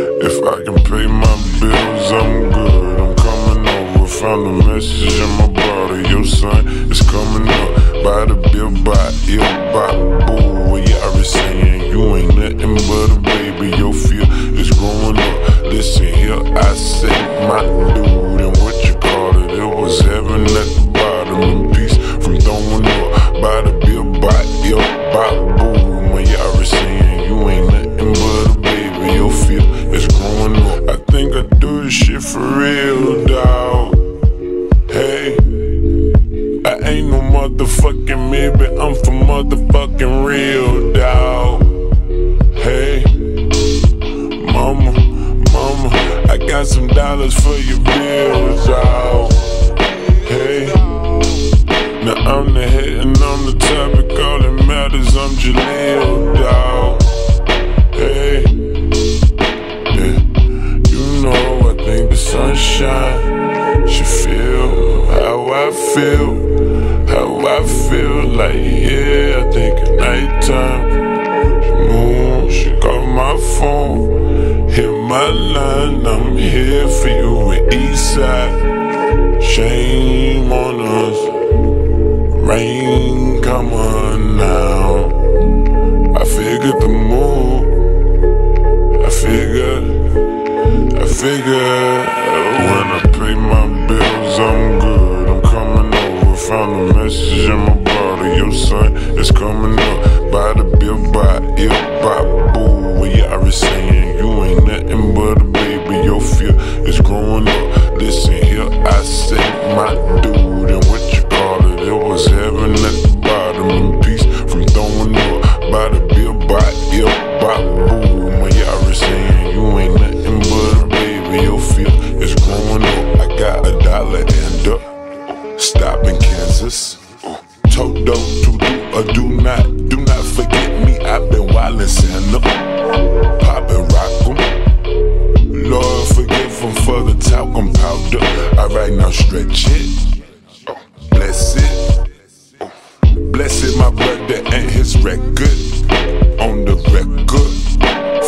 If I can pay my bills, I'm good. I'm coming over. Found a message in my brother. Your son is coming up. By the bill, by ill, by boo. What you already saying? Real, dawg. Hey. I ain't no motherfucking me, but I'm for motherfucking real, dawg. Hey, mama, mama, I got some dollars for your bills, dawg. Hey, now I'm the head and I'm the topic, all that matters, I'm Jaleel, dawg. Hey, yeah, you know sunshine She feel how I feel. How I feel like, yeah, I think at nighttime. She moon, she got my phone. Hit my line, I'm here for you in Eastside. Shame on us. Rain, come on now. I figured the move. I figured, I figured you already saying? You ain't nothing but a for the talcum powder. Alright, now stretch it. Oh, bless it. Oh, bless it, my brother and his record. On the record,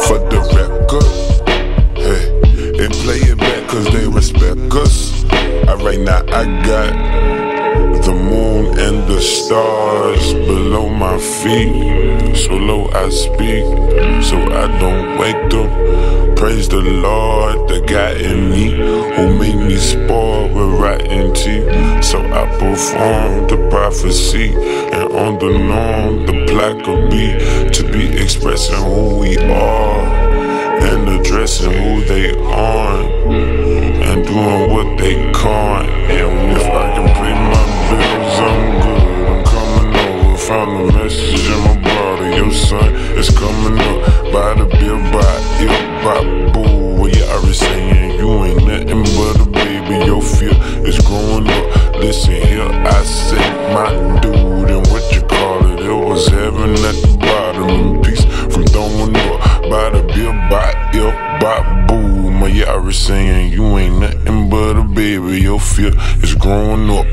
for the record. Hey, and play it back cause they respect us. Alright, now I got stars below my feet. So low I speak, so I don't wake them. Praise the Lord, the God in me who made me spoiled with rotten teeth. So I perform the prophecy, and on the norm, the plaque will be to be expressing who we are and addressing who they are and doing what they can't. And if I can pay my by boo. My already saying you ain't nothing but a baby. Your fear is growing up.